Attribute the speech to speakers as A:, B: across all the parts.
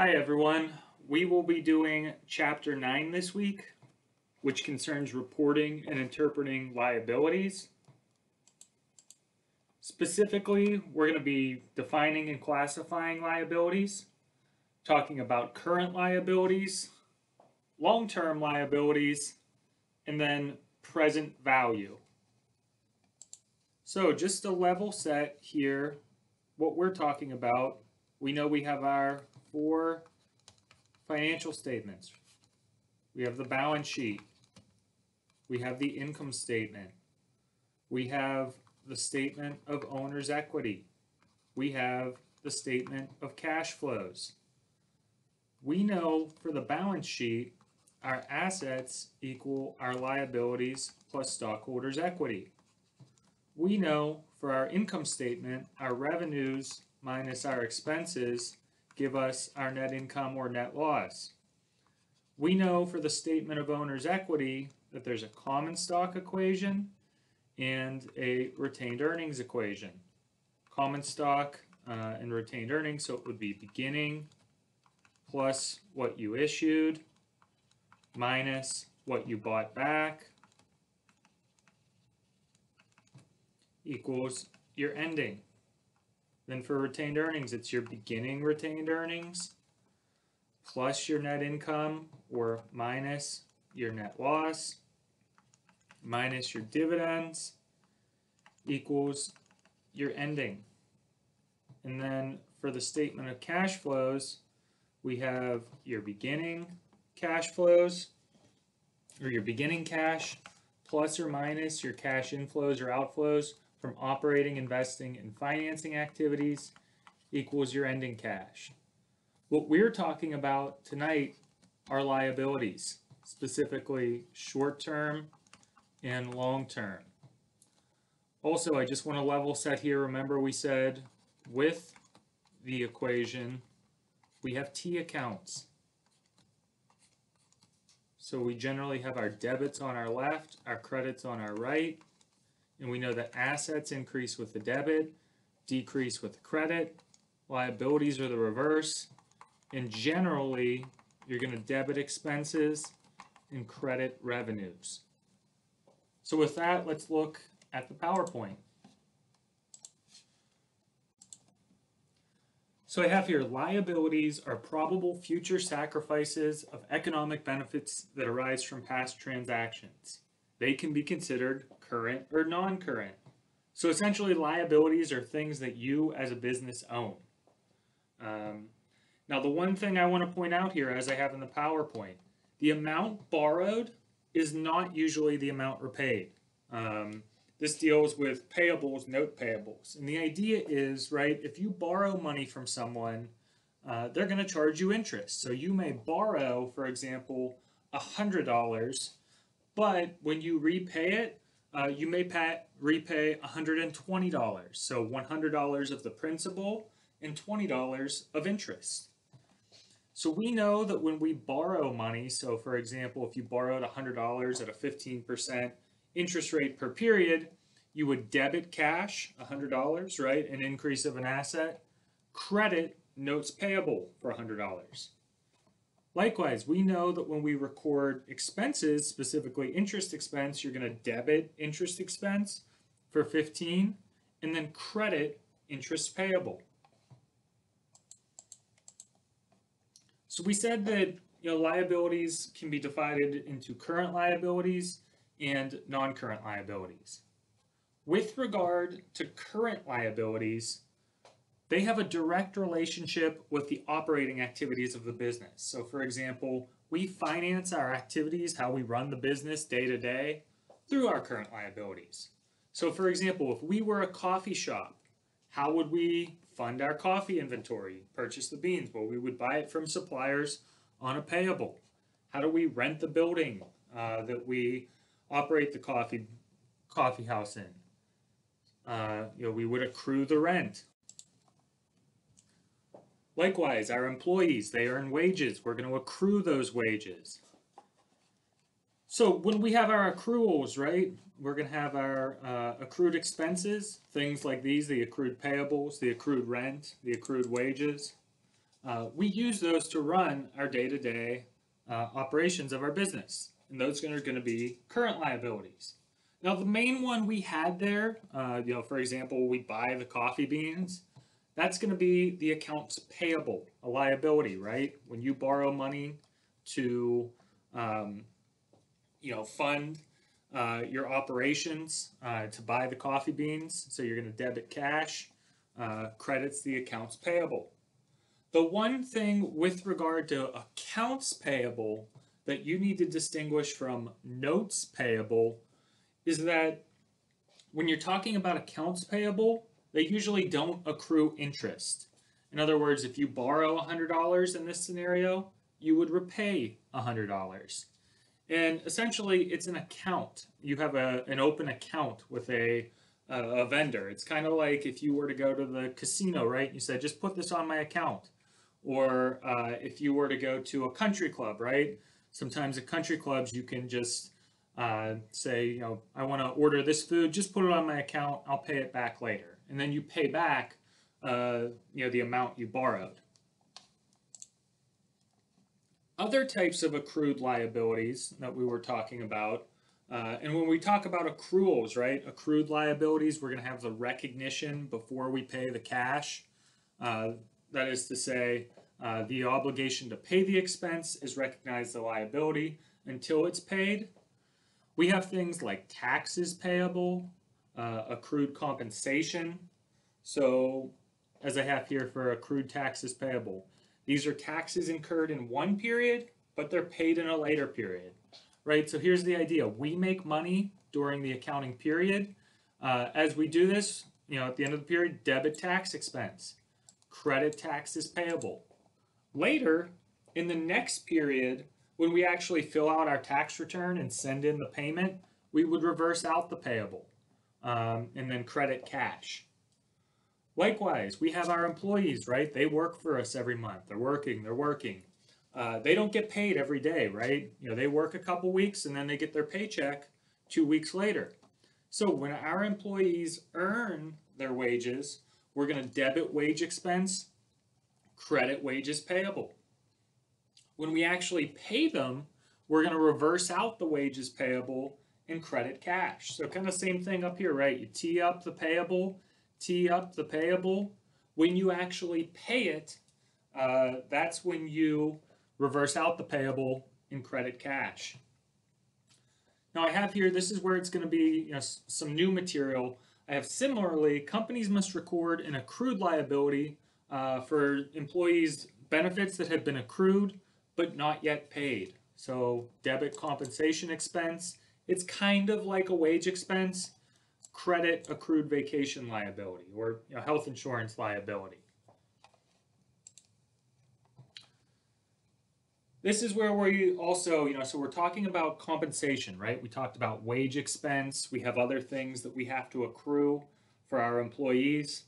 A: Hi everyone. We will be doing chapter 9 this week, which concerns reporting and interpreting liabilities. Specifically, we're going to be defining and classifying liabilities, talking about current liabilities, long term liabilities, and then present value. So, just a level set here, what we're talking about, we know we have our four financial statements. We have the balance sheet. We have the income statement. We have the statement of owner's equity. We have the statement of cash flows. We know for the balance sheet, our assets equal our liabilities plus stockholders' equity. We know for our income statement, our revenues minus our expenses give us our net income or net loss. We know for the statement of owner's equity that there's a common stock equation and a retained earnings equation. Common stock uh, and retained earnings, so it would be beginning plus what you issued minus what you bought back equals your ending. Then for retained earnings, it's your beginning retained earnings plus your net income or minus your net loss minus your dividends equals your ending. And then for the statement of cash flows, we have your beginning cash flows or your beginning cash plus or minus your cash inflows or outflows from operating, investing, and financing activities equals your ending cash. What we're talking about tonight are liabilities, specifically short term and long term. Also, I just want to level set here. Remember, we said with the equation, we have T accounts. So we generally have our debits on our left, our credits on our right, and we know that assets increase with the debit, decrease with the credit, liabilities are the reverse, and generally you're going to debit expenses and credit revenues. So with that, let's look at the PowerPoint. So I have here, liabilities are probable future sacrifices of economic benefits that arise from past transactions. They can be considered current or non-current. So essentially liabilities are things that you as a business own. Um, now the one thing I want to point out here as I have in the PowerPoint, the amount borrowed is not usually the amount repaid. Um, this deals with payables, note payables. And the idea is, right, if you borrow money from someone, uh, they're going to charge you interest. So you may borrow, for example, $100, but when you repay it, uh, you may pay, repay $120. So $100 of the principal and $20 of interest. So we know that when we borrow money, so for example, if you borrowed $100 at a 15% interest rate per period, you would debit cash, $100, right? An increase of an asset, credit notes payable for $100. Likewise, we know that when we record expenses, specifically interest expense, you're going to debit interest expense for 15 and then credit interest payable. So we said that you know liabilities can be divided into current liabilities and non-current liabilities. With regard to current liabilities, they have a direct relationship with the operating activities of the business. So for example, we finance our activities, how we run the business day to day, through our current liabilities. So for example, if we were a coffee shop, how would we fund our coffee inventory, purchase the beans? Well, we would buy it from suppliers on a payable. How do we rent the building uh, that we operate the coffee coffee house in? Uh, you know, we would accrue the rent. Likewise, our employees, they earn wages. We're going to accrue those wages. So when we have our accruals, right, we're going to have our uh, accrued expenses, things like these, the accrued payables, the accrued rent, the accrued wages. uh, we use those to run our day-to-day uh, operations of our business. And those are going to be current liabilities. Now, the main one we had there, uh, you know, for example, we buy the coffee beans. That's going to be the accounts payable, a liability, right? When you borrow money to, um, you know, fund uh, your operations uh, to buy the coffee beans. So you're going to debit cash, uh, credits the accounts payable. The one thing with regard to accounts payable that you need to distinguish from notes payable is that when you're talking about accounts payable, they usually don't accrue interest. In other words, if you borrow $100 in this scenario, you would repay $100. And essentially, it's an account. You have a, an open account with a, a, a vendor. It's kind of like if you were to go to the casino, right? You said, just put this on my account. Or uh, if you were to go to a country club, right? Sometimes at country clubs, you can just uh, say, you know, I want to order this food, just put it on my account, I'll pay it back later. And then you pay back, uh, you know, the amount you borrowed. Other types of accrued liabilities that we were talking about, uh, and when we talk about accruals, right, accrued liabilities, we're going to have the recognition before we pay the cash. Uh, that is to say, uh, the obligation to pay the expense is recognized the liability until it's paid. We have things like taxes payable, uh, accrued compensation. So, as I have here for accrued taxes payable, these are taxes incurred in one period, but they're paid in a later period, right? So here's the idea. We make money during the accounting period. Uh, as we do this, you know, at the end of the period, debit tax expense, credit taxes payable. Later, in the next period, when we actually fill out our tax return and send in the payment, we would reverse out the payable um, and then credit cash. Likewise, we have our employees, right? They work for us every month. They're working, they're working. Uh, they don't get paid every day, right? You know, they work a couple weeks and then they get their paycheck two weeks later. So when our employees earn their wages, we're going to debit wage expense, credit wages payable. When we actually pay them, we're going to reverse out the wages payable and credit cash. So kind of same thing up here, right? You tee up the payable tee up the payable. When you actually pay it, uh, that's when you reverse out the payable in credit cash. Now I have here, this is where it's going to be you know, some new material. I have similarly, companies must record an accrued liability uh, for employees' benefits that have been accrued but not yet paid. So debit compensation expense, it's kind of like a wage expense, credit accrued vacation liability or you know, health insurance liability. This is where we also, you know, so we're talking about compensation, right? We talked about wage expense. We have other things that we have to accrue for our employees.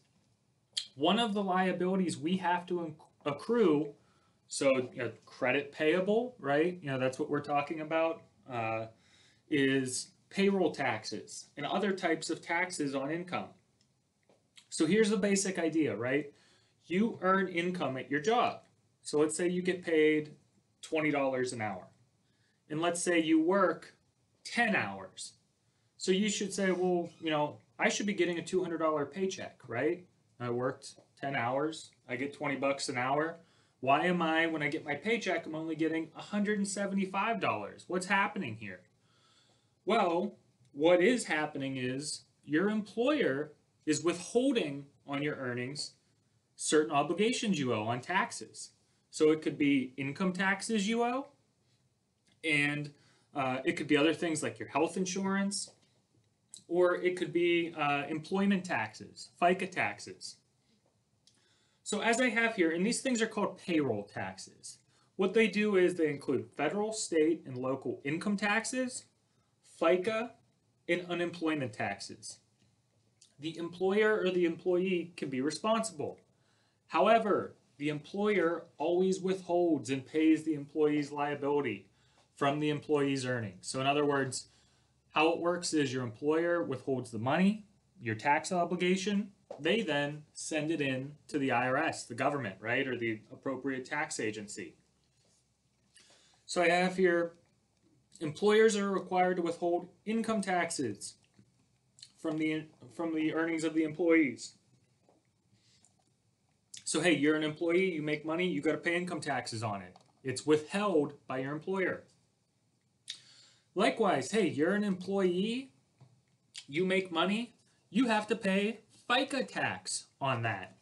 A: One of the liabilities we have to accrue, so you know, credit payable, right? You know, that's what we're talking about, uh, is payroll taxes, and other types of taxes on income. So here's the basic idea, right? You earn income at your job. So let's say you get paid $20 an hour. And let's say you work 10 hours. So you should say, well, you know, I should be getting a $200 paycheck, right? I worked 10 hours. I get 20 bucks an hour. Why am I, when I get my paycheck, I'm only getting $175? What's happening here? Well, what is happening is your employer is withholding on your earnings certain obligations you owe on taxes. So it could be income taxes you owe, and uh, it could be other things like your health insurance, or it could be uh, employment taxes, FICA taxes. So as I have here, and these things are called payroll taxes. What they do is they include federal, state, and local income taxes, FICA, and unemployment taxes. The employer or the employee can be responsible. However, the employer always withholds and pays the employee's liability from the employee's earnings. So, in other words, how it works is your employer withholds the money, your tax obligation, they then send it in to the IRS, the government, right, or the appropriate tax agency. So I have here employers are required to withhold income taxes from the from the earnings of the employees. So hey, you're an employee, you make money, you got to pay income taxes on it. It's withheld by your employer. Likewise, hey, you're an employee, you make money, you have to pay FICA tax on that,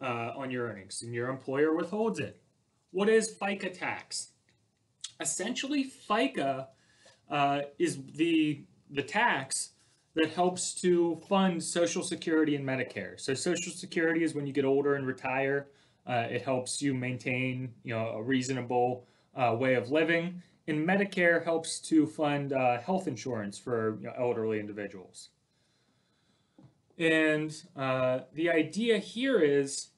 A: uh, on your earnings, and your employer withholds it. What is FICA tax? Essentially, FICA uh, is the the tax that helps to fund Social Security and Medicare. So Social Security is when you get older and retire. Uh, it helps you maintain, you know, a reasonable uh, way of living. And Medicare helps to fund uh, health insurance for you know, elderly individuals. And uh, the idea here is,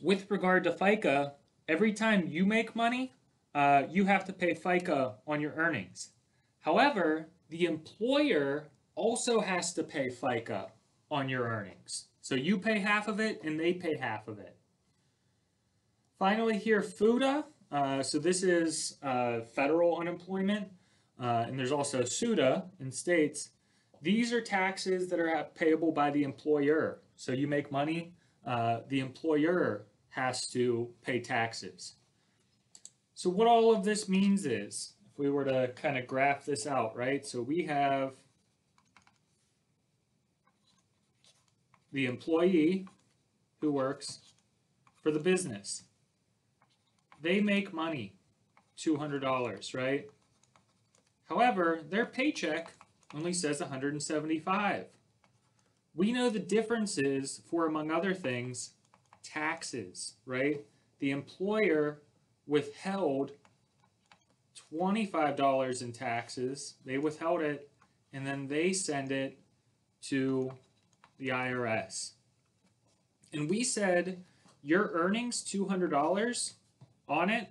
A: with regard to FICA, every time you make money, uh, you have to pay FICA on your earnings. However, the employer also has to pay FICA on your earnings. So you pay half of it and they pay half of it. Finally here, FUTA. Uh, so this is uh, federal unemployment. Uh, and there's also SUTA in states. These are taxes that are payable by the employer. So you make money, uh, the employer has to pay taxes. So what all of this means is, if we were to kind of graph this out, right? So we have the employee who works for the business. They make money, $200, right? However, their paycheck only says 175. We know the difference is for among other things taxes, right? The employer withheld $25 in taxes. They withheld it and then they send it to the IRS. And we said your earnings $200 on it.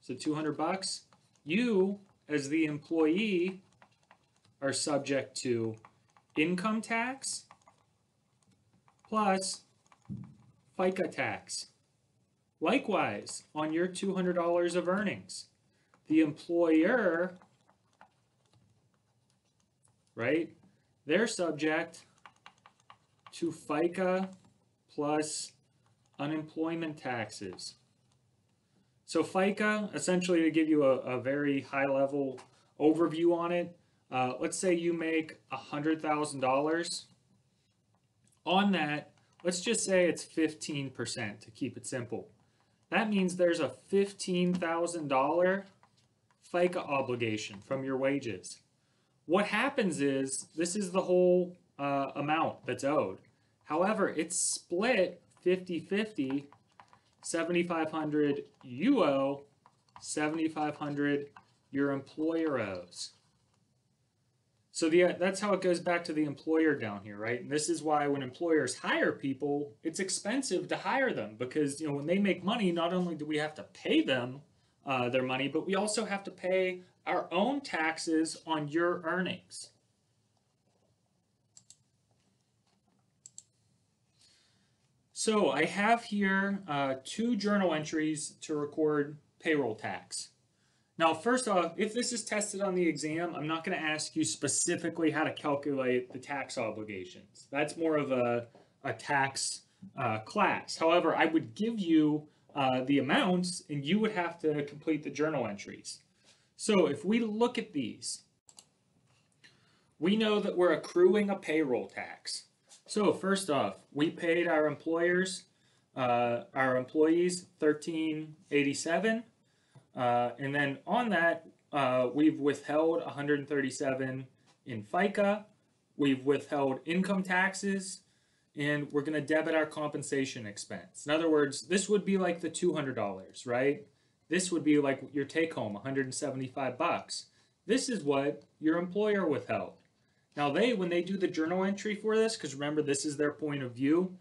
A: So 200 bucks. You as the employee are subject to income tax plus FICA tax. Likewise, on your $200 of earnings, the employer, right, they're subject to FICA plus unemployment taxes. So FICA, essentially to give you a, a very high level overview on it, uh, let's say you make $100,000. On that, let's just say it's 15% to keep it simple. That means there's a $15,000 FICA obligation from your wages. What happens is, this is the whole uh, amount that's owed. However, it's split 50-50, 7,500 you owe, 7,500 your employer owes. So the, that's how it goes back to the employer down here, right? And this is why when employers hire people, it's expensive to hire them because you know when they make money, not only do we have to pay them uh, their money, but we also have to pay our own taxes on your earnings. So I have here uh, two journal entries to record payroll tax. Now, first off, if this is tested on the exam, I'm not going to ask you specifically how to calculate the tax obligations. That's more of a, a tax uh, class. However, I would give you uh, the amounts and you would have to complete the journal entries. So if we look at these, we know that we're accruing a payroll tax. So first off, we paid our employers, uh, our employees, thirteen eighty-seven, uh, and then on that, uh, we've withheld one hundred and thirty-seven in FICA. We've withheld income taxes, and we're going to debit our compensation expense. In other words, this would be like the two hundred dollars, right? This would be like your take home, one hundred and seventy-five bucks. This is what your employer withheld. Now they, when they do the journal entry for this, because remember this is their point of view,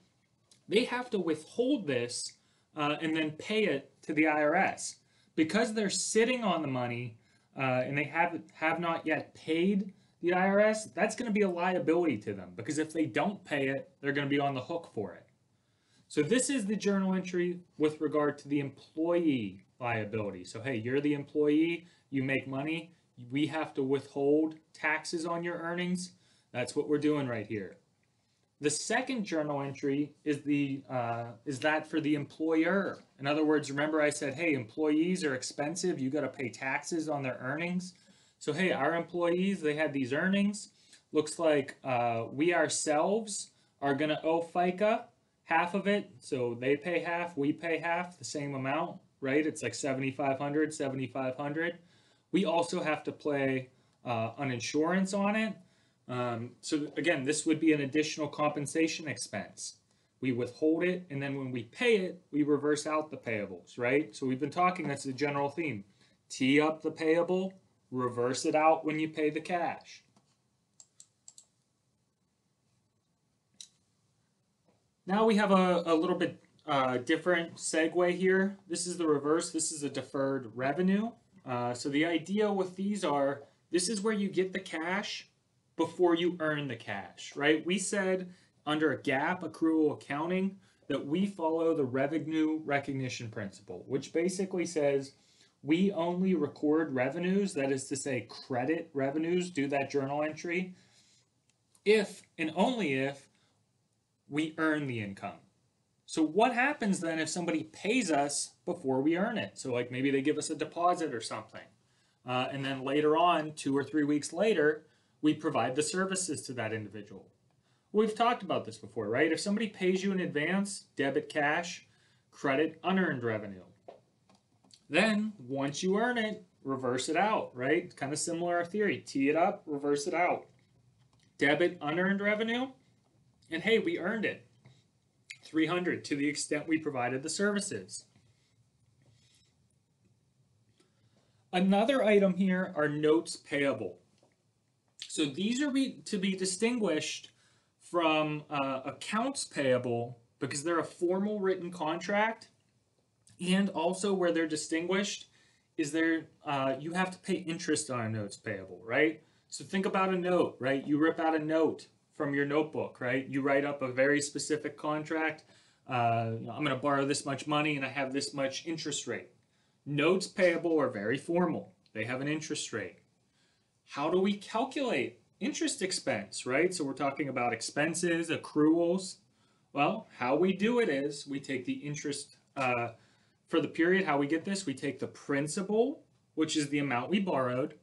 A: they have to withhold this uh, and then pay it to the IRS. Because they're sitting on the money uh, and they have, have not yet paid the IRS, that's going to be a liability to them because if they don't pay it, they're going to be on the hook for it. So this is the journal entry with regard to the employee liability. So hey, you're the employee, you make money, we have to withhold taxes on your earnings. That's what we're doing right here. The second journal entry is the uh, is that for the employer. In other words, remember I said, hey, employees are expensive. You got to pay taxes on their earnings. So hey, our employees they had these earnings. Looks like uh, we ourselves are going to owe FICA half of it. So they pay half, we pay half, the same amount, right? It's like 7,500, 7,500. We also have to pay uh, an insurance on it. Um, so again, this would be an additional compensation expense. We withhold it, and then when we pay it, we reverse out the payables, right? So we've been talking, that's the general theme. Tee up the payable, reverse it out when you pay the cash. Now we have a, a little bit uh, different segue here. This is the reverse. This is a deferred revenue. Uh, so the idea with these are, this is where you get the cash before you earn the cash, right? We said under a GAAP accrual accounting that we follow the revenue recognition principle, which basically says we only record revenues, that is to say credit revenues, do that journal entry, if and only if we earn the income. So what happens then if somebody pays us before we earn it? So like maybe they give us a deposit or something. Uh, and then later on, two or three weeks later, we provide the services to that individual. We've talked about this before, right? If somebody pays you in advance, debit cash, credit unearned revenue. Then once you earn it, reverse it out, right? Kind of similar theory. Tee it up, reverse it out. Debit unearned revenue, and hey, we earned it. 300 to the extent we provided the services. Another item here are notes payable. So these are be, to be distinguished from uh, accounts payable because they're a formal written contract and also where they're distinguished is there uh, you have to pay interest on a notes payable, right? So think about a note, right? You rip out a note from your notebook, right? You write up a very specific contract. Uh, I'm going to borrow this much money and I have this much interest rate. Notes payable are very formal. They have an interest rate. How do we calculate interest expense, right? So we're talking about expenses, accruals. Well, how we do it is we take the interest uh, for the period. How we get this? We take the principal, which is the amount we borrowed,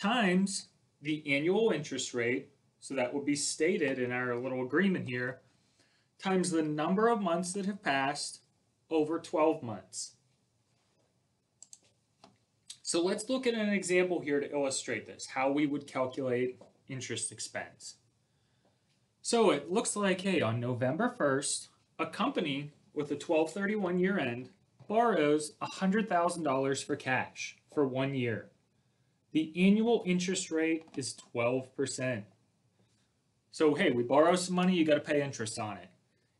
A: times the annual interest rate so that would be stated in our little agreement here, times the number of months that have passed over 12 months. So let's look at an example here to illustrate this, how we would calculate interest expense. So it looks like, hey, on November 1st, a company with a 1231 year end borrows $100,000 for cash for one year. The annual interest rate is 12%. So, hey, we borrow some money, you got to pay interest on it.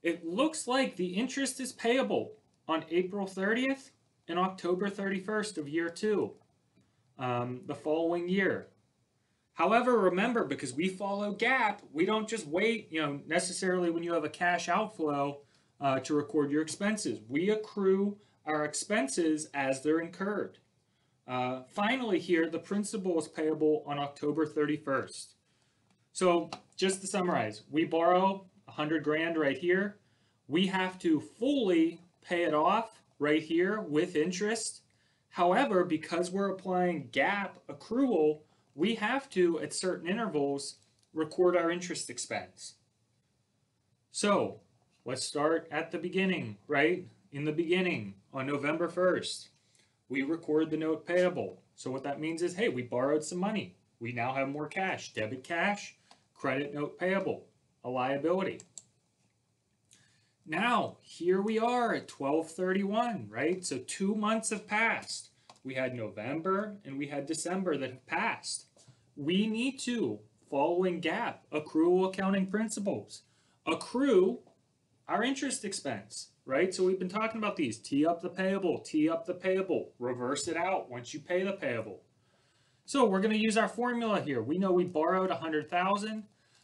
A: It looks like the interest is payable on April 30th and October 31st of year two, um, the following year. However, remember, because we follow GAAP, we don't just wait, you know, necessarily when you have a cash outflow uh, to record your expenses. We accrue our expenses as they're incurred. Uh, finally, here, the principal is payable on October 31st. So just to summarize, we borrow 100 grand right here. We have to fully pay it off right here with interest. However, because we're applying GAAP accrual, we have to, at certain intervals, record our interest expense. So let's start at the beginning, right? In the beginning, on November 1st, we record the note payable. So what that means is, hey, we borrowed some money. We now have more cash, debit cash credit note payable, a liability. Now, here we are at 1231, right? So two months have passed. We had November and we had December that have passed. We need to, following GAAP, accrual accounting principles, accrue our interest expense, right? So we've been talking about these. Tee up the payable, tee up the payable, reverse it out once you pay the payable. So we're going to use our formula here. We know we borrowed 100,000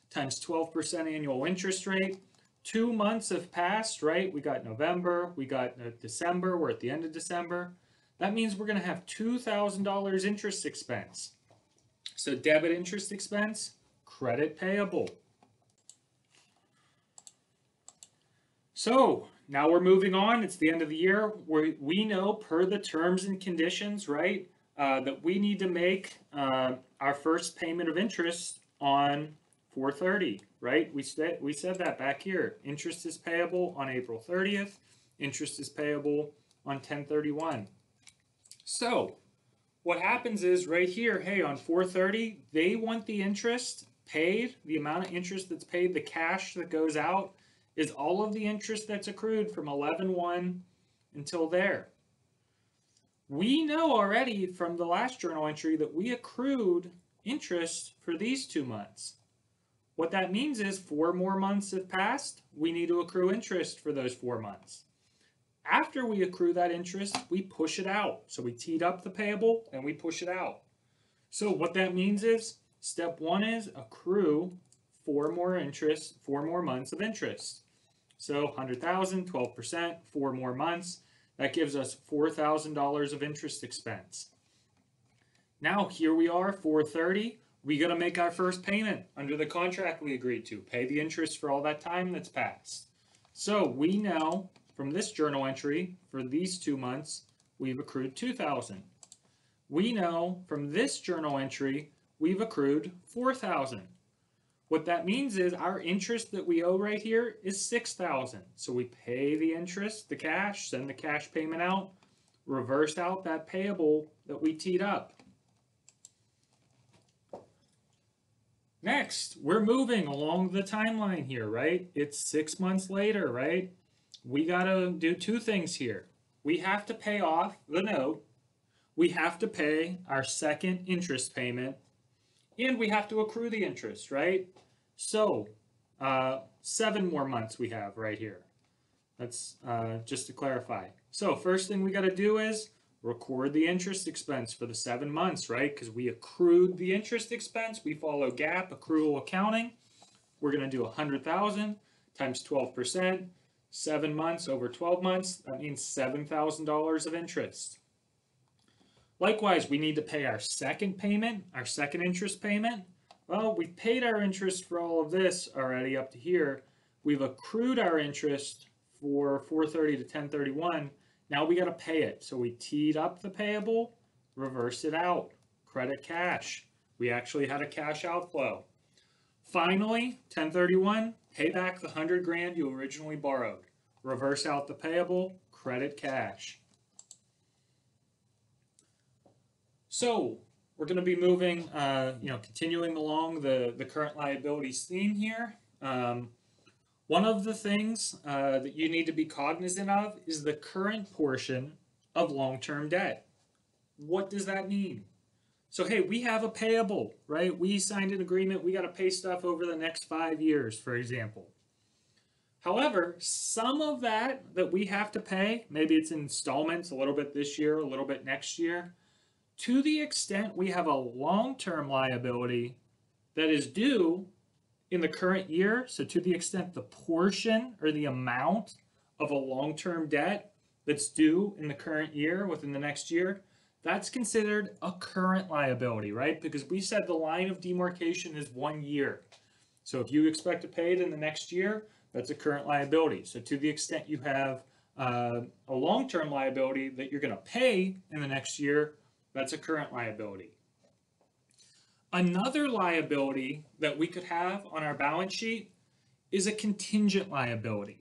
A: times 12% annual interest rate. Two months have passed, right? We got November, we got uh, December, we're at the end of December. That means we're going to have $2,000 interest expense. So debit interest expense, credit payable. So now we're moving on. It's the end of the year. we we know per the terms and conditions, right, uh, that we need to make uh, our first payment of interest on 430, right? We, said we said that back here. Interest is payable on April 30th. Interest is payable on 1031. So what happens is right here, hey, on 430, they want the interest paid, the amount of interest that's paid, the cash that goes out is all of the interest that's accrued from 11-1 until there. We know already from the last journal entry that we accrued interest for these two months. What that means is four more months have passed. We need to accrue interest for those four months. After we accrue that interest, we push it out. So we teed up the payable and we push it out. So what that means is step one is accrue four more interest, four more months of interest. So 100,000, 12%, four more months. That gives us $4,000 of interest expense. Now here we are, 430. We got to make our first payment under the contract we agreed to. Pay the interest for all that time that's passed. So we know from this journal entry for these two months, we've accrued 2,000. We know from this journal entry, we've accrued 4,000. What that means is our interest that we owe right here is 6,000. So we pay the interest, the cash, send the cash payment out, reverse out that payable that we teed up. Next, we're moving along the timeline here, right? It's six months later, right? we got to do two things here. We have to pay off the note. We have to pay our second interest payment. And we have to accrue the interest, right? So, uh, seven more months we have right here. That's uh, just to clarify. So, first thing we got to do is record the interest expense for the seven months, right? Because we accrued the interest expense. We follow GAAP accrual accounting. We're going to do 100,000 times 12% seven months over 12 months, that means $7,000 of interest. Likewise, we need to pay our second payment, our second interest payment. Well, we've paid our interest for all of this already up to here. We've accrued our interest for 430 to 1031. Now we got to pay it. So we teed up the payable, reverse it out, credit cash. We actually had a cash outflow. Finally, 1031, pay back the 100 grand you originally borrowed. Reverse out the payable, credit cash. So we're going to be moving, uh, you know, continuing along the, the current liabilities theme here. Um, one of the things uh, that you need to be cognizant of is the current portion of long-term debt. What does that mean? So, hey, we have a payable, right? We signed an agreement. We got to pay stuff over the next five years, for example. However, some of that that we have to pay, maybe it's installments a little bit this year, a little bit next year, to the extent we have a long-term liability that is due in the current year, so to the extent the portion or the amount of a long-term debt that's due in the current year within the next year, that's considered a current liability, right? Because we said the line of demarcation is one year. So if you expect to pay it in the next year, that's a current liability. So to the extent you have uh, a long-term liability that you're going to pay in the next year, that's a current liability. Another liability that we could have on our balance sheet is a contingent liability.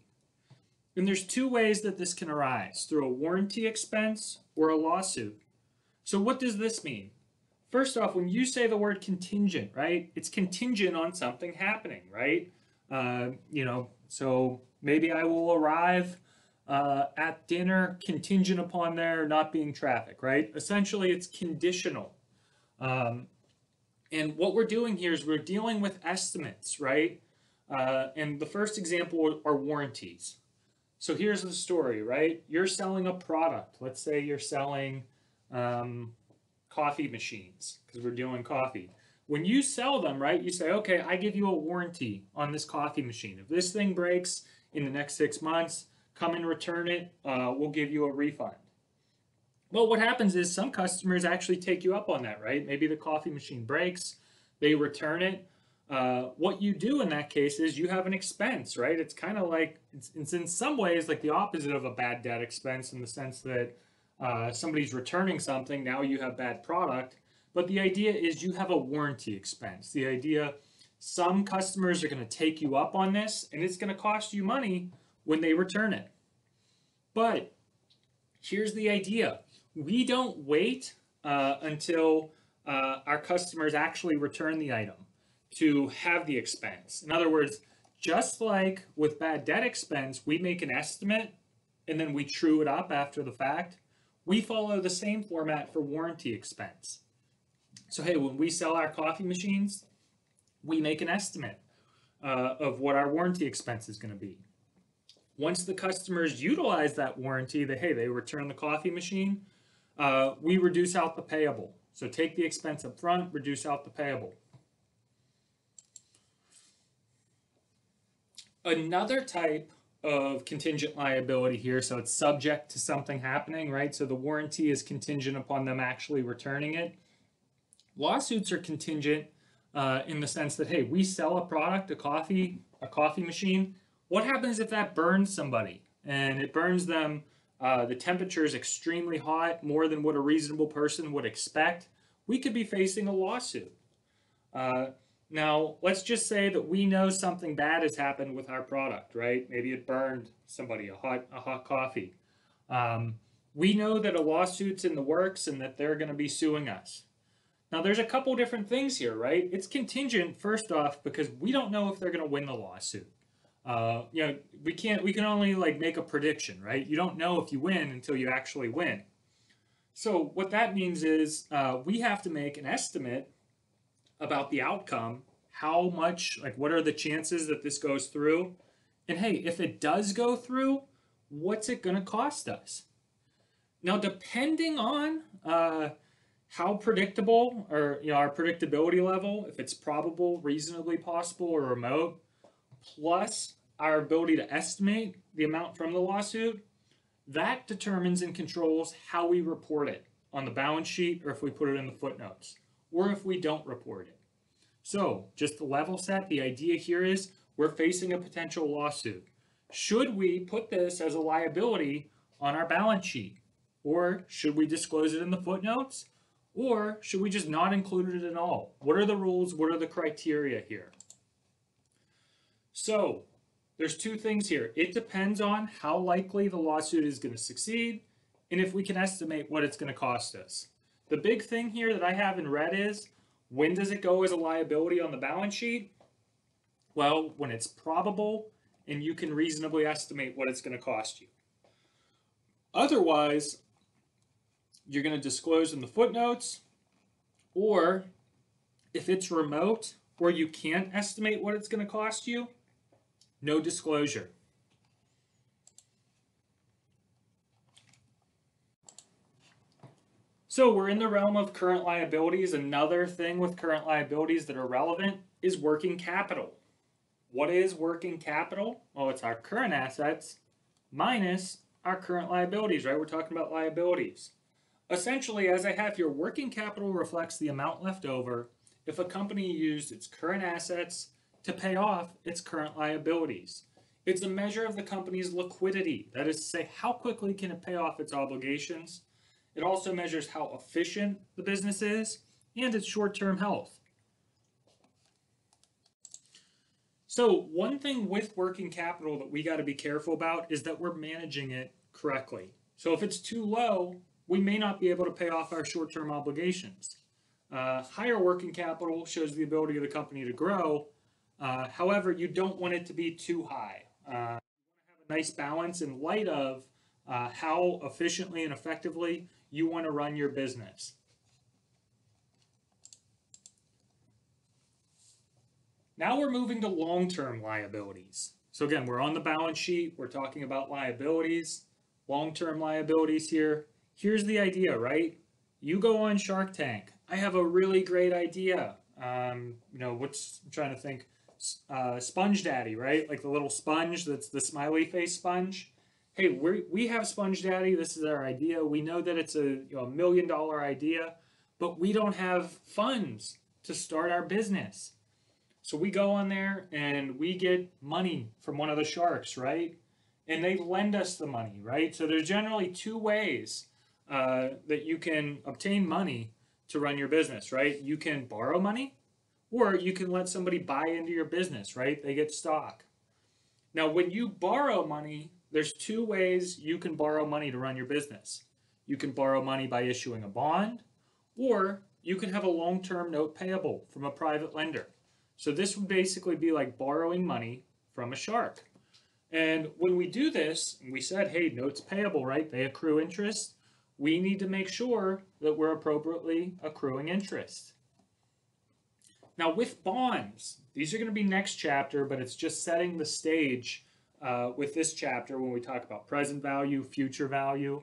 A: And there's two ways that this can arise, through a warranty expense or a lawsuit. So what does this mean? First off, when you say the word contingent, right, it's contingent on something happening, right? Uh, you know, so maybe I will arrive uh, at dinner contingent upon there not being traffic, right? Essentially, it's conditional. Um, and what we're doing here is we're dealing with estimates, right? Uh, and the first example are warranties. So here's the story, right? You're selling a product. Let's say you're selling um, coffee machines because we're doing coffee. When you sell them, right, you say, okay, I give you a warranty on this coffee machine. If this thing breaks in the next six months, come and return it. Uh, we'll give you a refund. Well, what happens is some customers actually take you up on that, right? Maybe the coffee machine breaks, they return it. Uh, what you do in that case is you have an expense, right? It's kind of like, it's, it's, in some ways like the opposite of a bad debt expense in the sense that uh, somebody's returning something, now you have bad product. But the idea is you have a warranty expense. The idea, some customers are going to take you up on this and it's going to cost you money when they return it. But here's the idea we don't wait uh, until uh, our customers actually return the item to have the expense. In other words, just like with bad debt expense, we make an estimate and then we true it up after the fact. We follow the same format for warranty expense. So, hey, when we sell our coffee machines, we make an estimate uh, of what our warranty expense is going to be. Once the customers utilize that warranty, that hey, they return the coffee machine, uh, we reduce out the payable. So take the expense up front, reduce out the payable. Another type of contingent liability here, so it's subject to something happening, right? So the warranty is contingent upon them actually returning it. Lawsuits are contingent uh, in the sense that, hey, we sell a product, a coffee, a coffee machine, what happens if that burns somebody and it burns them? Uh, the temperature is extremely hot, more than what a reasonable person would expect. We could be facing a lawsuit. Uh, now, let's just say that we know something bad has happened with our product, right? Maybe it burned somebody, a hot, a hot coffee. Um, we know that a lawsuit's in the works and that they're going to be suing us. Now, there's a couple different things here, right? It's contingent, first off, because we don't know if they're going to win the lawsuit uh, you know, we can't, we can only like make a prediction, right? You don't know if you win until you actually win. So what that means is uh, we have to make an estimate about the outcome, how much, like what are the chances that this goes through? And hey, if it does go through, what's it going to cost us? Now, depending on uh, how predictable or you know our predictability level, if it's probable, reasonably possible, or remote, plus our ability to estimate the amount from the lawsuit, that determines and controls how we report it on the balance sheet or if we put it in the footnotes or if we don't report it. So, just to level set, the idea here is we're facing a potential lawsuit. Should we put this as a liability on our balance sheet? Or should we disclose it in the footnotes? Or should we just not include it at all? What are the rules? What are the criteria here? So there's two things here. It depends on how likely the lawsuit is going to succeed and if we can estimate what it's going to cost us. The big thing here that I have in red is when does it go as a liability on the balance sheet? Well, when it's probable and you can reasonably estimate what it's going to cost you. Otherwise, you're going to disclose in the footnotes, or if it's remote or you can't estimate what it's going to cost you, no disclosure. So we're in the realm of current liabilities. Another thing with current liabilities that are relevant is working capital. What is working capital? Well, it's our current assets minus our current liabilities, right? We're talking about liabilities. Essentially, as I have here, working capital reflects the amount left over if a company used its current assets to pay off its current liabilities. It's a measure of the company's liquidity. That is to say, how quickly can it pay off its obligations? It also measures how efficient the business is and its short-term health. So one thing with working capital that we got to be careful about is that we're managing it correctly. So if it's too low, we may not be able to pay off our short-term obligations. Uh, higher working capital shows the ability of the company to grow, uh, however, you don't want it to be too high. Uh, you want to have a nice balance in light of uh, how efficiently and effectively you want to run your business. Now we're moving to long-term liabilities. So again, we're on the balance sheet. We're talking about liabilities, long-term liabilities here. Here's the idea, right? you go on Shark Tank. I have a really great idea. Um, you know, what's I'm trying to think, uh, Sponge Daddy, right? Like the little sponge that's the smiley face sponge. Hey, we we have Sponge Daddy. This is our idea. We know that it's a, you know, a million dollar idea, but we don't have funds to start our business. So we go on there and we get money from one of the sharks, right? And they lend us the money, right? So there's generally two ways uh, that you can obtain money to run your business, right? You can borrow money or you can let somebody buy into your business, right? They get stock. Now, when you borrow money, there's two ways you can borrow money to run your business. You can borrow money by issuing a bond, or you can have a long term note payable from a private lender. So, this would basically be like borrowing money from a shark. And when we do this, we said, hey, notes payable, right? They accrue interest. We need to make sure that we're appropriately accruing interest. Now, with bonds, these are going to be next chapter, but it's just setting the stage uh, with this chapter when we talk about present value, future value.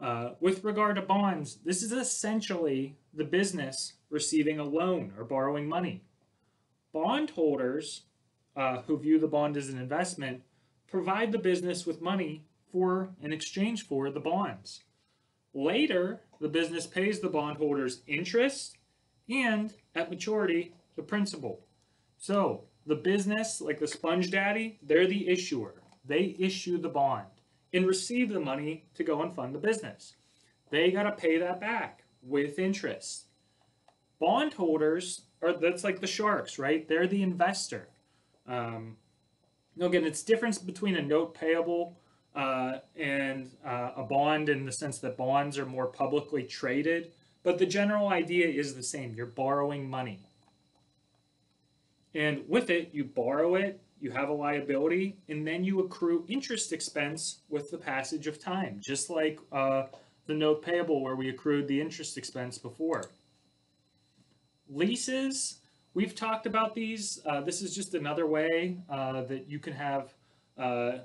A: Uh, with regard to bonds, this is essentially the business receiving a loan or borrowing money. Bondholders uh, who view the bond as an investment provide the business with money for in exchange for the bonds. Later, the business pays the bondholders interest and at maturity the principal. So the business, like the sponge daddy, they're the issuer. They issue the bond and receive the money to go and fund the business. They got to pay that back with interest. Bondholders are that's like the sharks, right? They're the investor. Um, again, it's difference between a note payable uh, and uh, a bond in the sense that bonds are more publicly traded, but the general idea is the same. You're borrowing money. And with it, you borrow it, you have a liability, and then you accrue interest expense with the passage of time, just like uh, the note payable where we accrued the interest expense before. Leases, we've talked about these. Uh, this is just another way uh, that you can have uh,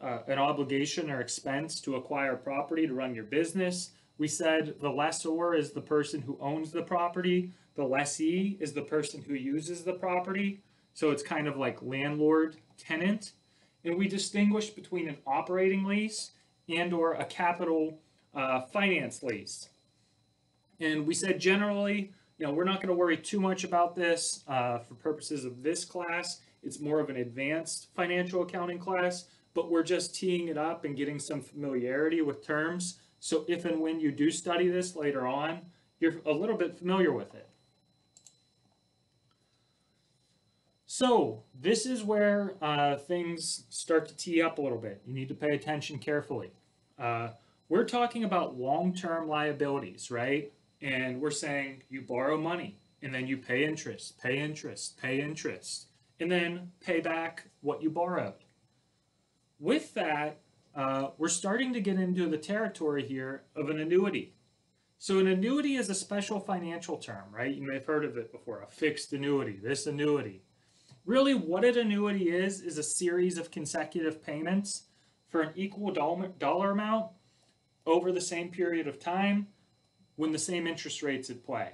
A: uh, an obligation or expense to acquire property to run your business. We said the lessor is the person who owns the property. The lessee is the person who uses the property. So it's kind of like landlord tenant. And we distinguish between an operating lease and or a capital uh, finance lease. And we said generally, you know, we're not going to worry too much about this uh, for purposes of this class. It's more of an advanced financial accounting class, but we're just teeing it up and getting some familiarity with terms. So if and when you do study this later on, you're a little bit familiar with it. So this is where uh, things start to tee up a little bit. You need to pay attention carefully. Uh, we're talking about long-term liabilities, right? And we're saying you borrow money and then you pay interest, pay interest, pay interest, and then pay back what you borrowed. With that, uh, we're starting to get into the territory here of an annuity. So an annuity is a special financial term, right? You may have heard of it before, a fixed annuity, this annuity. Really, what an annuity is, is a series of consecutive payments for an equal dollar amount over the same period of time when the same interest rates at play.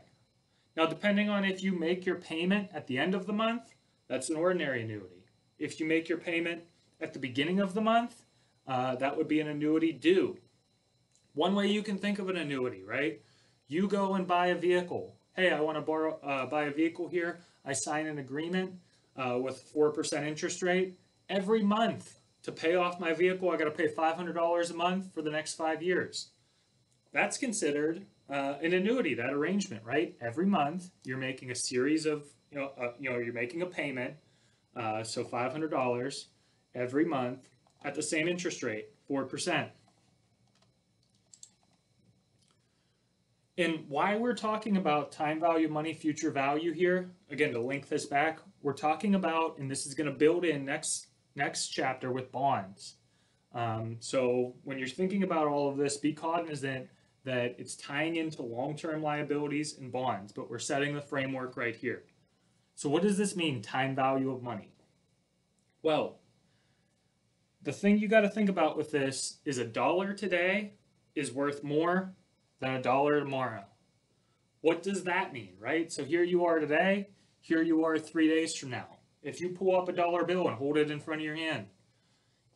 A: Now, depending on if you make your payment at the end of the month, that's an ordinary annuity. If you make your payment at the beginning of the month, uh, that would be an annuity due. One way you can think of an annuity, right? You go and buy a vehicle. Hey, I want to borrow, uh, buy a vehicle here. I sign an agreement uh, with 4% interest rate. Every month to pay off my vehicle, I got to pay $500 a month for the next five years. That's considered uh, an annuity, that arrangement, right? Every month you're making a series of, you know, uh, you know you're making a payment, uh, so $500 every month at the same interest rate, 4%. And why we're talking about time value, money, future value here, again, to link this back, we're talking about, and this is going to build in next next chapter with bonds. Um, so when you're thinking about all of this, be cognizant that it's tying into long-term liabilities and bonds, but we're setting the framework right here. So what does this mean, time value of money? Well, the thing you got to think about with this is a dollar today is worth more than a dollar tomorrow. What does that mean, right? So here you are today, here you are three days from now. If you pull up a dollar bill and hold it in front of your hand,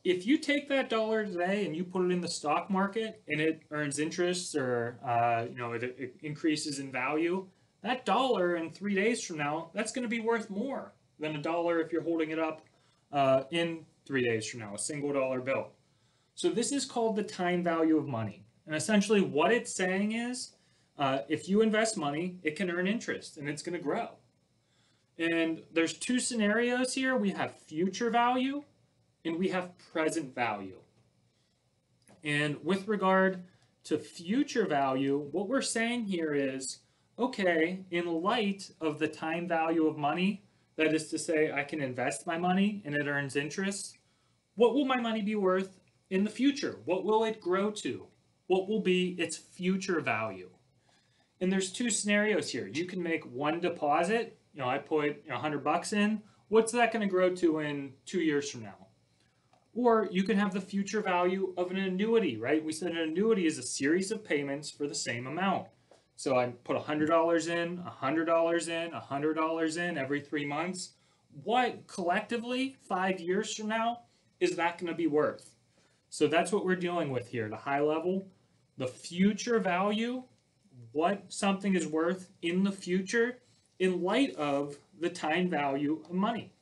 A: if you take that dollar today and you put it in the stock market and it earns interest or uh, you know it, it increases in value, that dollar in three days from now that's going to be worth more than a dollar if you're holding it up uh, in three days from now, a single dollar bill. So this is called the time value of money, and essentially what it's saying is, uh, if you invest money, it can earn interest and it's going to grow. And there's two scenarios here. We have future value and we have present value. And with regard to future value, what we're saying here is, okay, in light of the time value of money, that is to say, I can invest my money and it earns interest, what will my money be worth in the future? What will it grow to? What will be its future value? And there's two scenarios here. You can make one deposit. You know, I put you know, 100 bucks in. What's that going to grow to in two years from now? Or you can have the future value of an annuity, right? We said an annuity is a series of payments for the same amount. So I put $100 in, $100 in, $100 in every three months. What collectively, five years from now, is that going to be worth? So that's what we're dealing with here, the high level. The future value, what something is worth in the future in light of the time value of money.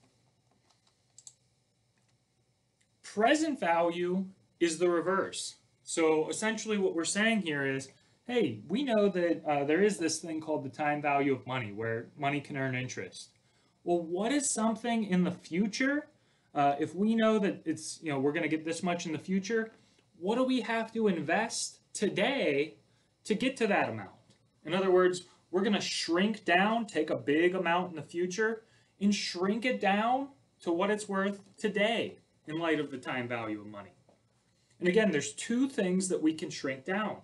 A: Present value is the reverse. So essentially what we're saying here is, hey, we know that uh, there is this thing called the time value of money where money can earn interest. Well, what is something in the future? Uh, if we know that it's, you know, we're going to get this much in the future, what do we have to invest today to get to that amount? In other words, we're going to shrink down, take a big amount in the future, and shrink it down to what it's worth today in light of the time value of money. And again, there's two things that we can shrink down.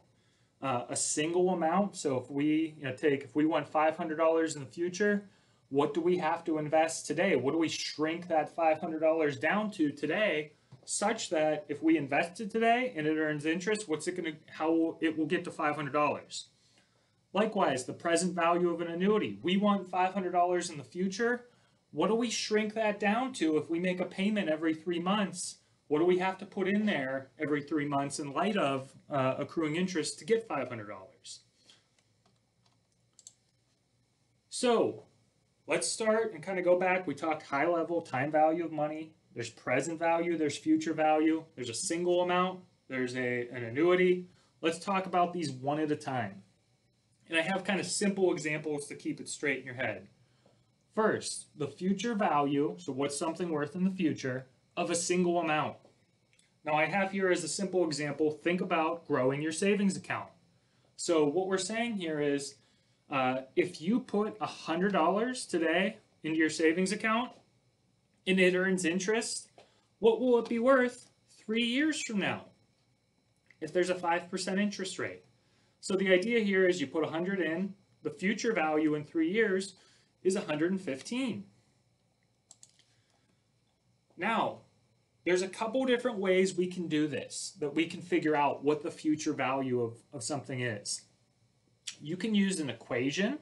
A: Uh, a single amount, so if we you know, take, if we want $500 in the future, what do we have to invest today? What do we shrink that $500 down to today such that if we invest it today and it earns interest, what's it going to, how it will get to $500? Likewise, the present value of an annuity. We want $500 in the future. What do we shrink that down to if we make a payment every three months? What do we have to put in there every three months in light of uh, accruing interest to get $500? So let's start and kind of go back. We talked high level time value of money. There's present value, there's future value, there's a single amount, there's a, an annuity. Let's talk about these one at a time. And I have kind of simple examples to keep it straight in your head. First, the future value, so what's something worth in the future, of a single amount. Now I have here as a simple example, think about growing your savings account. So what we're saying here is, uh, if you put $100 today into your savings account and it earns interest, what will it be worth three years from now if there's a 5% interest rate? So the idea here is you put 100 in, the future value in three years is 115. Now, there's a couple different ways we can do this, that we can figure out what the future value of, of something is. You can use an equation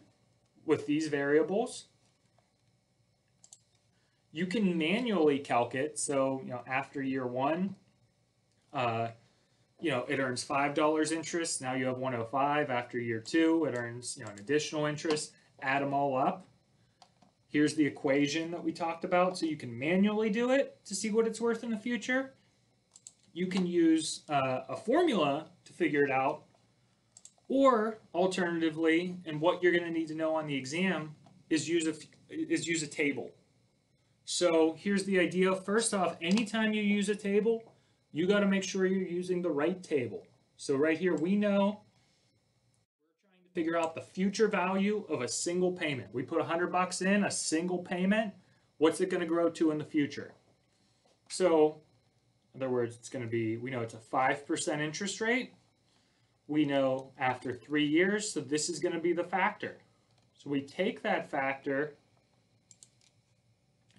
A: with these variables. You can manually calc it, so you know after year one, uh, you know it earns five dollars interest. Now you have 105. After year two, it earns you know an additional interest. Add them all up, Here's the equation that we talked about, so you can manually do it to see what it's worth in the future. You can use uh, a formula to figure it out, or alternatively, and what you're going to need to know on the exam is use a is use a table. So here's the idea. First off, anytime you use a table, you got to make sure you're using the right table. So right here, we know we're trying to figure out the future value of a single payment. We put 100 bucks in, a single payment, what's it going to grow to in the future? So, in other words, it's going to be, we know it's a 5% interest rate. We know after three years, so this is going to be the factor. So we take that factor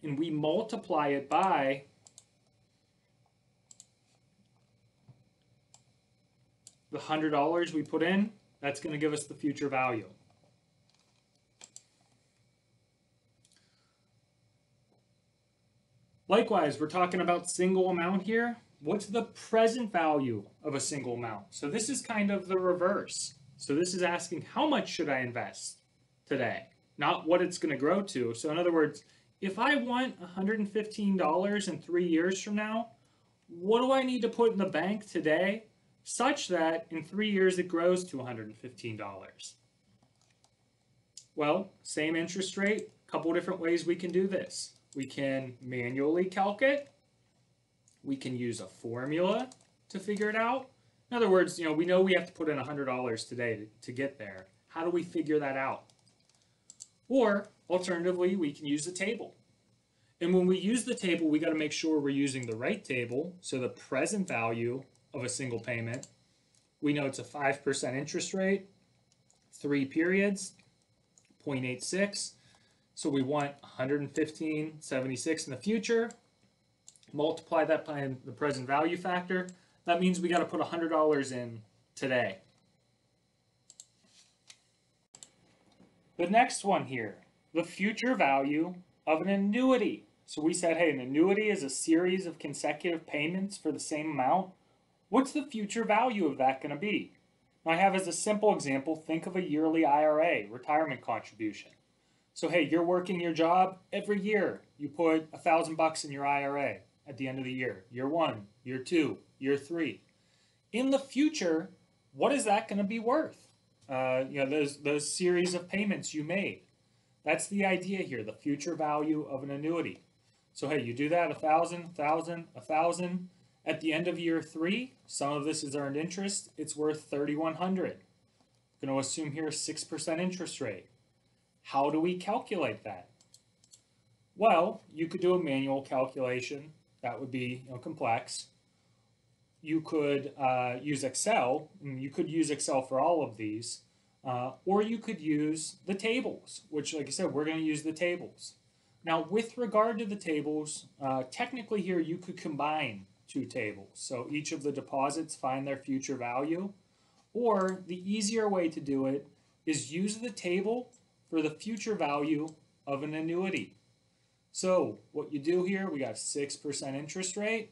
A: and we multiply it by the $100 we put in That's going to give us the future value. Likewise, we're talking about single amount here. What's the present value of a single amount? So this is kind of the reverse. So this is asking how much should I invest today, not what it's going to grow to. So in other words, if I want $115 in three years from now, what do I need to put in the bank today such that in three years it grows to $115? Well, same interest rate, a couple different ways we can do this. We can manually calc it. We can use a formula to figure it out. In other words, you know, we know we have to put in $100 today to, to get there. How do we figure that out? Or alternatively, we can use the table. And when we use the table, we got to make sure we're using the right table. So the present value of a single payment, we know it's a 5% interest rate, three periods, 0.86. So we want 115.76 in the future. Multiply that by the present value factor. That means we got to put $100 in today. The next one here, the future value of an annuity. So we said, hey, an annuity is a series of consecutive payments for the same amount. What's the future value of that going to be? Now I have as a simple example, think of a yearly IRA, retirement contribution. So hey, you're working your job every year. You put a thousand bucks in your IRA at the end of the year. Year one, year two, year three. In the future, what is that going to be worth? Uh, you know, those those series of payments you made. That's the idea here, the future value of an annuity. So hey, you do that a thousand, thousand, a thousand. At the end of year three, some of this is earned interest. It's worth 3,100. Going to assume here a 6% interest rate. How do we calculate that? Well, you could do a manual calculation. That would be you know, complex. You could uh, use Excel. You could use Excel for all of these. Uh, or you could use the tables, which, like I said, we're going to use the tables. Now, with regard to the tables, uh, technically here you could combine two tables. So each of the deposits find their future value. Or the easier way to do it is use the table for the future value of an annuity. So what you do here, we got 6% interest rate,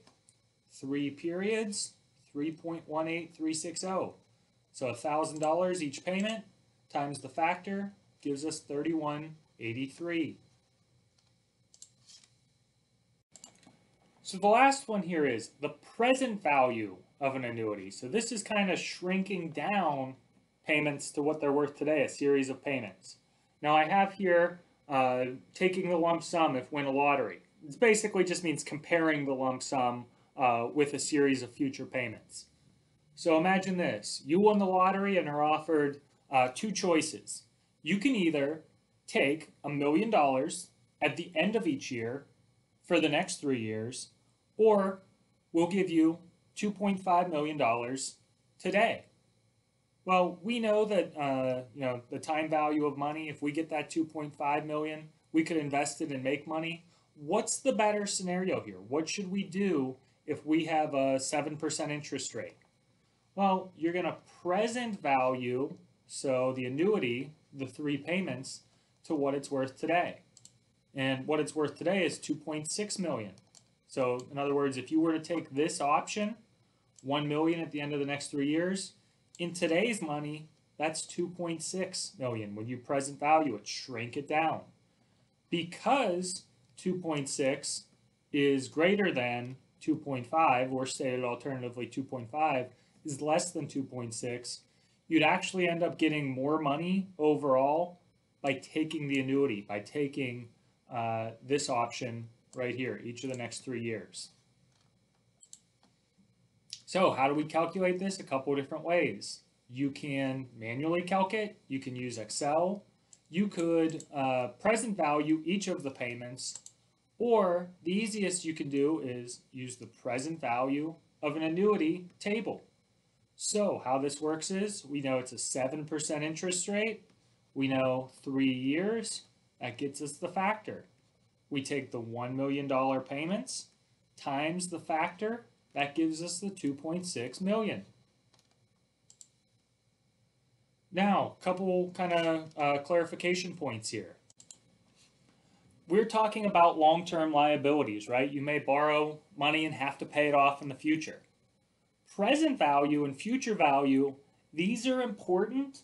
A: three periods, 3.18360. So $1,000 each payment times the factor gives us 3183. So the last one here is the present value of an annuity. So this is kind of shrinking down payments to what they're worth today, a series of payments. Now I have here uh, taking the lump sum if win a lottery. It basically just means comparing the lump sum uh, with a series of future payments. So imagine this. You won the lottery and are offered uh, two choices. You can either take a million dollars at the end of each year for the next three years, or we'll give you $2.5 million today. Well, we know that uh, you know the time value of money. If we get that 2.5 million, we could invest it and make money. What's the better scenario here? What should we do if we have a 7% interest rate? Well, you're going to present value, so the annuity, the three payments, to what it's worth today. And what it's worth today is 2.6 million. So in other words, if you were to take this option, 1 million at the end of the next three years, in today's money, that's 2.6 million. When you present value it, shrink it down. Because 2.6 is greater than 2.5, or stated alternatively 2.5, is less than 2.6, you'd actually end up getting more money overall by taking the annuity, by taking uh, this option right here, each of the next three years. So how do we calculate this? A couple of different ways. You can manually calculate, you can use Excel, you could uh, present value each of the payments, or the easiest you can do is use the present value of an annuity table. So how this works is, we know it's a 7% interest rate, we know three years, that gets us the factor. We take the $1 million payments times the factor, that gives us the 2.6 million. Now, a couple kind of uh, clarification points here. We're talking about long term liabilities, right? You may borrow money and have to pay it off in the future. Present value and future value, these are important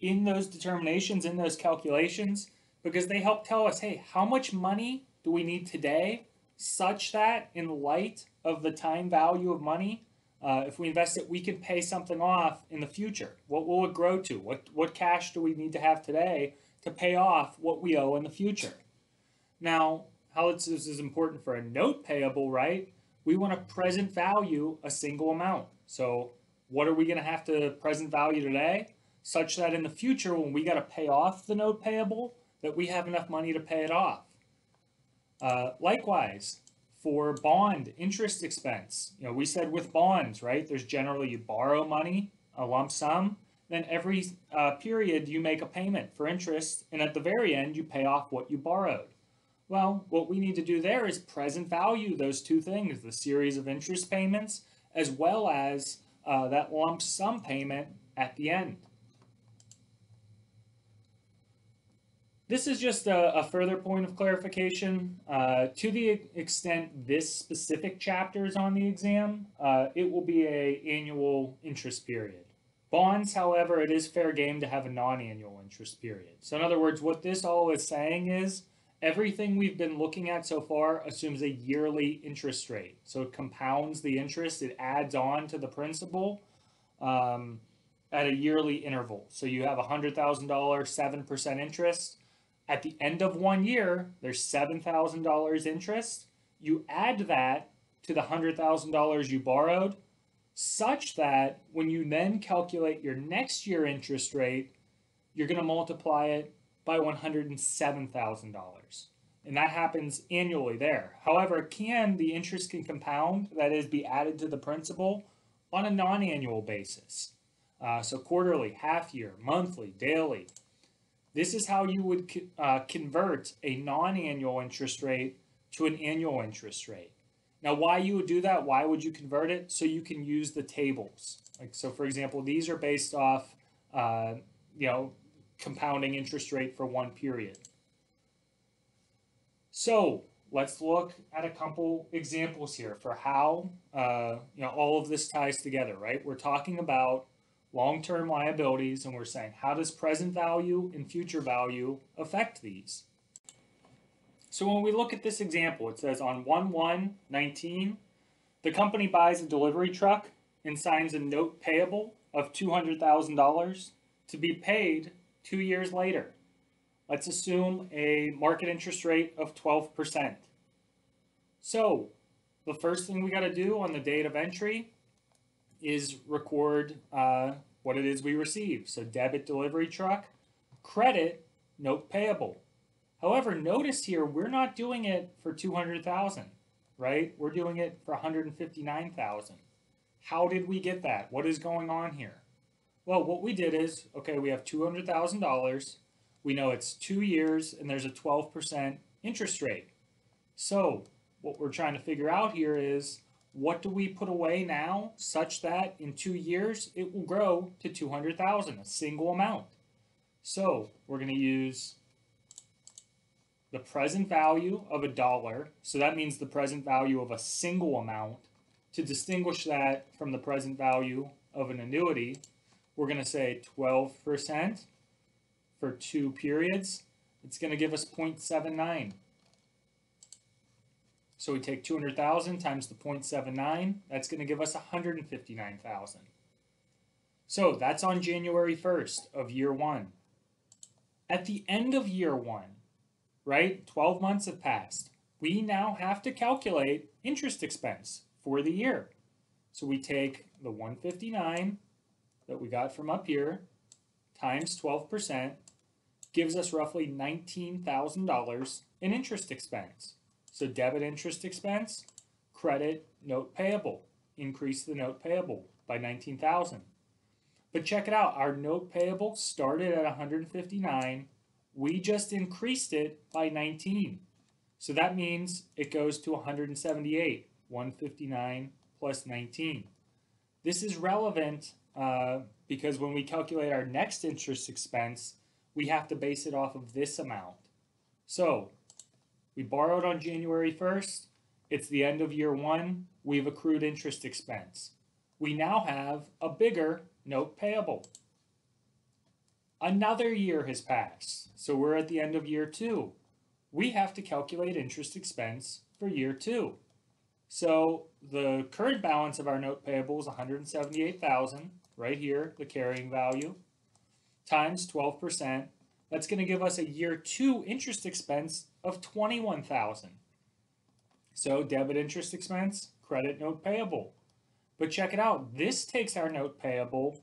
A: in those determinations, in those calculations, because they help tell us hey, how much money do we need today such that in light of the time value of money, uh, if we invest it, we can pay something off in the future. What will it grow to? What what cash do we need to have today to pay off what we owe in the future? Now, how this is important for a note payable, right? We want to present value a single amount. So, what are we going to have to present value today, such that in the future, when we got to pay off the note payable, that we have enough money to pay it off. Uh, likewise, for bond interest expense, you know, we said with bonds, right? There's generally you borrow money, a lump sum, then every uh, period you make a payment for interest, and at the very end you pay off what you borrowed. Well, what we need to do there is present value those two things, the series of interest payments, as well as uh, that lump sum payment at the end. This is just a, a further point of clarification. Uh, to the extent this specific chapter is on the exam, uh, it will be a annual interest period. Bonds, however, it is fair game to have a non-annual interest period. So in other words, what this all is saying is everything we've been looking at so far assumes a yearly interest rate. So it compounds the interest, it adds on to the principal um, at a yearly interval. So you have $100,000, 7% interest at the end of one year, there's $7,000 interest. You add that to the $100,000 you borrowed, such that when you then calculate your next year interest rate, you're going to multiply it by $107,000. And that happens annually there. However, can the interest can compound, that is, be added to the principal on a non annual basis. Uh, so quarterly, half year, monthly, daily, this is how you would uh, convert a non-annual interest rate to an annual interest rate. Now, why you would do that? Why would you convert it? So you can use the tables. Like so, for example, these are based off, uh, you know, compounding interest rate for one period. So let's look at a couple examples here for how uh, you know all of this ties together. Right? We're talking about long-term liabilities and we're saying how does present value and future value affect these? So when we look at this example, it says on 1-1-19, the company buys a delivery truck and signs a note payable of $200,000 to be paid two years later. Let's assume a market interest rate of 12%. So the first thing we got to do on the date of entry is record uh, what it is we receive. So debit delivery truck, credit note payable. However, notice here we're not doing it for 200,000, right? We're doing it for 159,000. How did we get that? What is going on here? Well, what we did is, okay, we have $200,000. We know it's two years and there's a 12% interest rate. So what we're trying to figure out here is what do we put away now such that in two years it will grow to 200,000, a single amount? So we're going to use the present value of a dollar. So that means the present value of a single amount. To distinguish that from the present value of an annuity, we're going to say 12% for two periods. It's going to give us 0.79. So we take 200,000 times the 0.79, that's going to give us 159,000. So that's on January 1st of year one. At the end of year one, right, 12 months have passed, we now have to calculate interest expense for the year. So we take the 159 that we got from up here times 12% gives us roughly $19,000 in interest expense. So debit interest expense, credit note payable, increase the note payable by 19,000. But check it out, our note payable started at 159. We just increased it by 19. So that means it goes to 178, 159 plus 19. This is relevant uh, because when we calculate our next interest expense, we have to base it off of this amount. So we borrowed on January 1st. It's the end of year one. We've accrued interest expense. We now have a bigger note payable. Another year has passed, so we're at the end of year two. We have to calculate interest expense for year two. So the current balance of our note payable is 178,000, right here, the carrying value, times 12%. That's going to give us a year two interest expense of 21,000. So debit interest expense, credit note payable. But check it out. This takes our note payable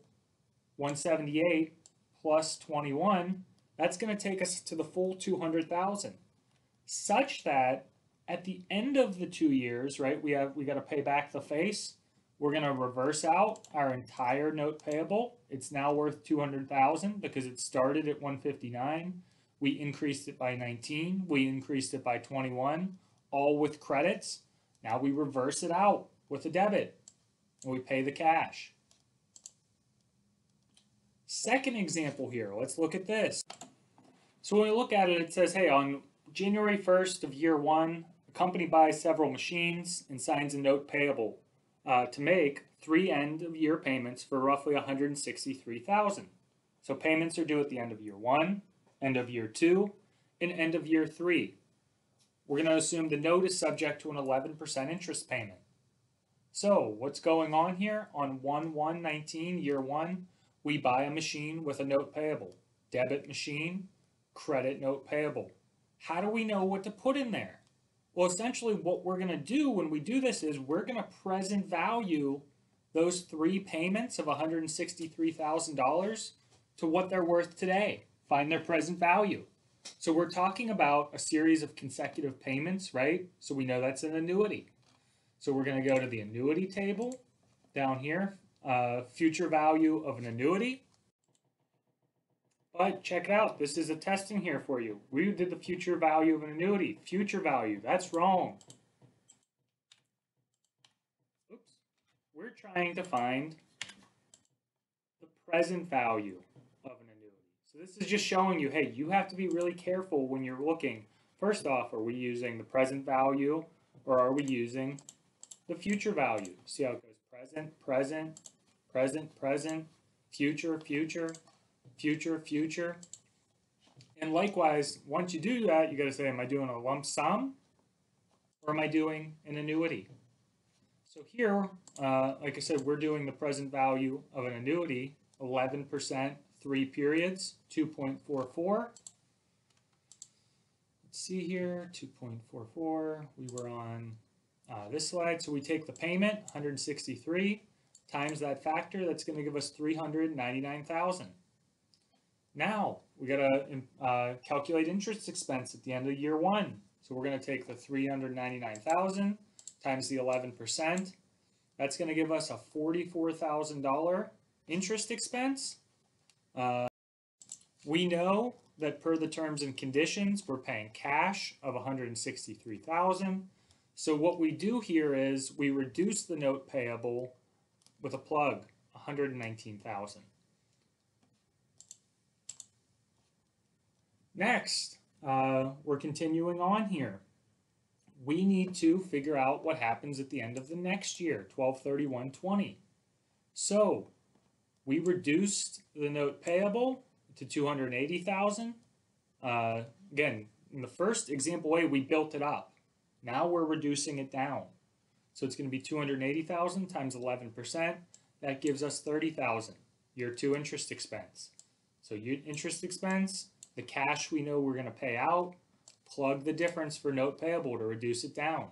A: 178 plus 21. That's going to take us to the full 200,000 such that at the end of the two years, right, we have we got to pay back the face. We're going to reverse out our entire note payable. It's now worth 200,000 because it started at 159. We increased it by 19. We increased it by 21, all with credits. Now we reverse it out with a debit and we pay the cash. Second example here, let's look at this. So when we look at it, it says, hey, on January 1st of year one, a company buys several machines and signs a note payable uh, to make three end of year payments for roughly 163,000. So payments are due at the end of year one, end of year two, and end of year three. We're going to assume the note is subject to an 11% interest payment. So what's going on here? On 1-1-19, year one, we buy a machine with a note payable. Debit machine, credit note payable. How do we know what to put in there? Well, essentially what we're going to do when we do this is we're going to present value those three payments of $163,000 to what they're worth today. Find their present value. So we're talking about a series of consecutive payments, right? So we know that's an annuity. So we're going to go to the annuity table down here, uh, future value of an annuity. But check it out, this is a testing here for you. We did the future value of an annuity. Future value, that's wrong. Oops. We're trying to find the present value of an annuity. So this is just showing you, hey, you have to be really careful when you're looking. First off, are we using the present value or are we using the future value. See how it goes present, present, present, present, future, future, future, future. And likewise, once you do that, you got to say, am I doing a lump sum or am I doing an annuity? So here, uh, like I said, we're doing the present value of an annuity, 11%, three periods, 2.44. Let's see here, 2.44. We were on uh, this slide. So we take the payment, 163, times that factor, that's going to give us 399,000. Now we got to uh, calculate interest expense at the end of year one. So we're going to take the 399,000 times the 11%. That's going to give us a $44,000 interest expense. Uh, we know that per the terms and conditions, we're paying cash of 163,000. So what we do here is we reduce the note payable with a plug, 119,000. Next, uh, we're continuing on here. We need to figure out what happens at the end of the next year, 1231.20. So we reduced the note payable to 280,000. Uh, again, in the first example A, we built it up. Now we're reducing it down. So it's going to be 280,000 times 11%. That gives us 30,000. Year two interest expense. So interest expense, the cash we know we're going to pay out, plug the difference for note payable to reduce it down.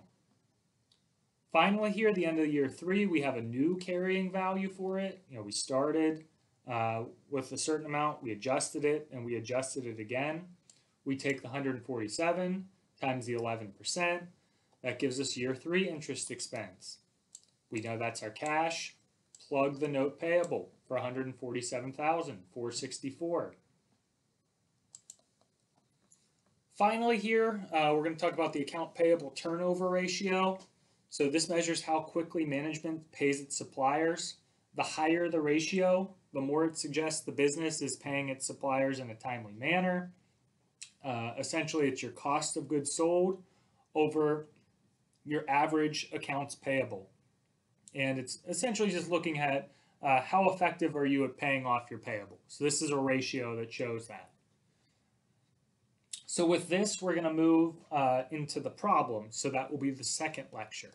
A: Finally here at the end of year three, we have a new carrying value for it. You know, we started uh, with a certain amount, we adjusted it, and we adjusted it again. We take the 147 times the 11%, that gives us year three interest expense. We know that's our cash. Plug the note payable for 147,464. Finally here, uh, we're going to talk about the account payable turnover ratio. So this measures how quickly management pays its suppliers. The higher the ratio, the more it suggests the business is paying its suppliers in a timely manner. Uh, essentially, it's your cost of goods sold over your average accounts payable. And it's essentially just looking at uh, how effective are you at paying off your payable. So this is a ratio that shows that. So with this, we're going to move uh, into the problem. So that will be the second lecture.